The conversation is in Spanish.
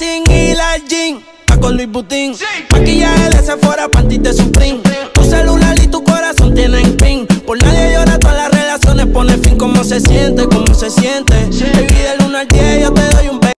sin ir al gym. Con Luis Butín. Maquillaje de Sephora, panty de Supreme. Tu celular y tu corazón tienen pin. Por nadie llora, todas las relaciones pone fin. ¿Cómo se siente? ¿Cómo se siente? Baby, del 1 al 10